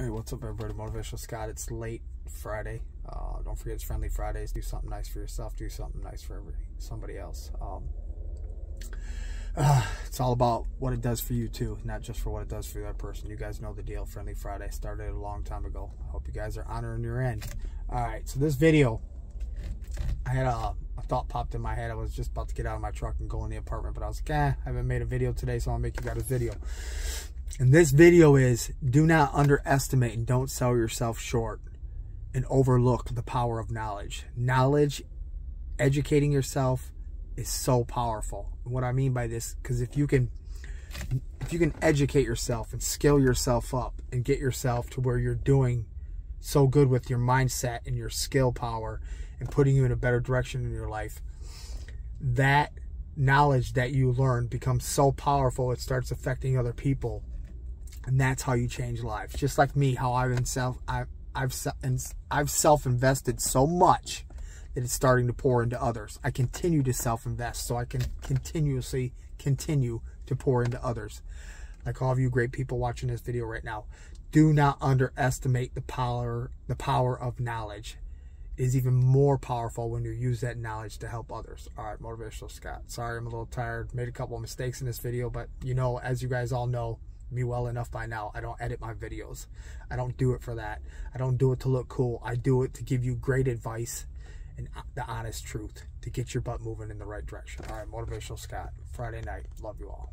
Hey, what's up, everybody? Motivational Scott. It's late Friday. Uh, don't forget it's Friendly Fridays. Do something nice for yourself. Do something nice for every, somebody else. Um, uh, it's all about what it does for you too, not just for what it does for that person. You guys know the deal. Friendly Friday started a long time ago. I hope you guys are honoring your end. All right, so this video, I had a, a thought popped in my head. I was just about to get out of my truck and go in the apartment, but I was like, eh, I haven't made a video today, so I'll make you guys a video. And this video is do not underestimate and don't sell yourself short and overlook the power of knowledge. Knowledge, educating yourself is so powerful. And what I mean by this, because if you can if you can educate yourself and skill yourself up and get yourself to where you're doing so good with your mindset and your skill power and putting you in a better direction in your life, that knowledge that you learn becomes so powerful it starts affecting other people and that's how you change lives. Just like me, how I've self, I, I've I've self invested so much that it's starting to pour into others. I continue to self invest so I can continuously continue to pour into others. Like all of you great people watching this video right now, do not underestimate the power the power of knowledge. Is even more powerful when you use that knowledge to help others. All right, motivational Scott. Sorry, I'm a little tired. Made a couple of mistakes in this video, but you know, as you guys all know, me well enough by now. I don't edit my videos. I don't do it for that. I don't do it to look cool. I do it to give you great advice and uh, the honest truth to get your butt moving in the right direction. All right, Motivational Scott, Friday night. Love you all.